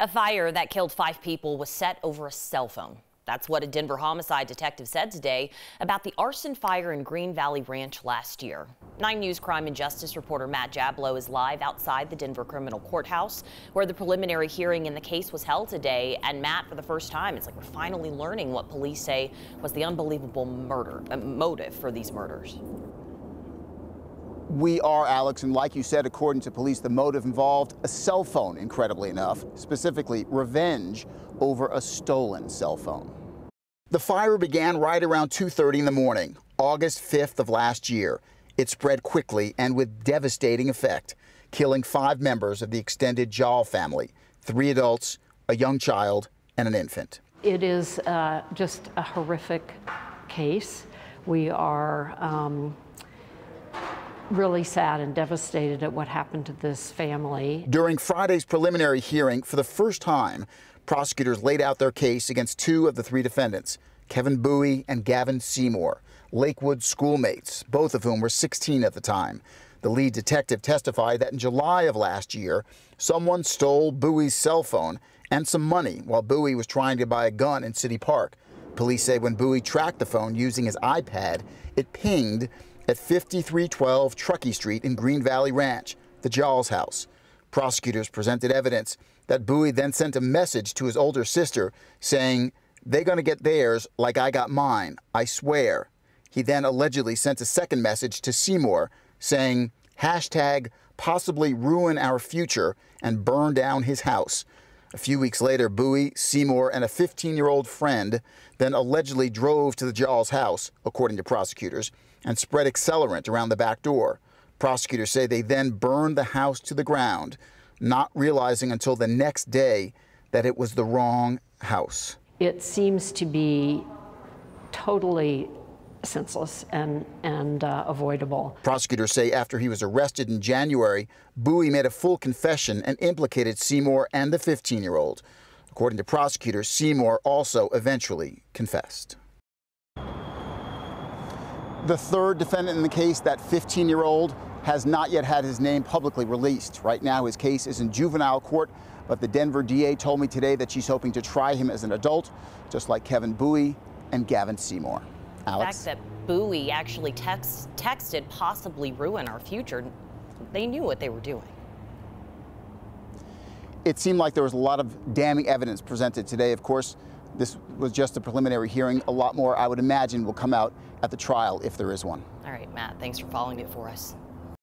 A fire that killed five people was set over a cell phone. That's what a Denver homicide detective said today about the arson fire in Green Valley Ranch last year. 9 News crime and justice reporter Matt Jablow is live outside the Denver criminal courthouse where the preliminary hearing in the case was held today. And Matt, for the first time, it's like we're finally learning what police say was the unbelievable murder uh, motive for these murders. We are, Alex, and like you said, according to police, the motive involved a cell phone, incredibly enough, specifically revenge over a stolen cell phone. The fire began right around 2.30 in the morning, August 5th of last year. It spread quickly and with devastating effect, killing five members of the extended Diol family, three adults, a young child, and an infant. It is uh, just a horrific case. We are um, really sad and devastated at what happened to this family. During Friday's preliminary hearing, for the first time, prosecutors laid out their case against two of the three defendants, Kevin Bui and Gavin Seymour, Lakewood schoolmates, both of whom were 16 at the time. The lead detective testified that in July of last year, someone stole Bui's cell phone and some money while Bui was trying to buy a gun in City Park. Police say when Bui tracked the phone using his iPad, it pinged at 5312 Truckee Street in Green Valley Ranch, the Diols house. Prosecutors presented evidence that Bui then sent a message to his older sister saying, They're going to get theirs like I got mine, I swear. He then allegedly sent a second message to Seymour saying, hashtag possibly ruin our future and burn down his house. A few weeks later, Bui, Seymour, and a 15 year old friend then allegedly drove to the Diols house, according to prosecutors, and spread accelerant around the back door. Prosecutors say they then burned the house to the ground, not realizing until the next day that it was the wrong house. It seems to be totally senseless and, and uh, avoidable. Prosecutors say after he was arrested in January, Bui made a full confession and implicated Seymour and the 15 year old. According to prosecutors, Seymour also eventually confessed. The third defendant in the case, that 15 year old, has not yet had his name publicly released. Right now, his case is in juvenile court, but the Denver DA told me today that she's hoping to try him as an adult, just like Kevin Bui and Gavin Seymour. Alex? The fact that Bui actually text, texted possibly ruin our future, they knew what they were doing. It seemed like there was a lot of damning evidence presented today. Of course, this was just a preliminary hearing. A lot more, I would imagine, will come out at the trial if there is one. All right, Matt, thanks for following it for us.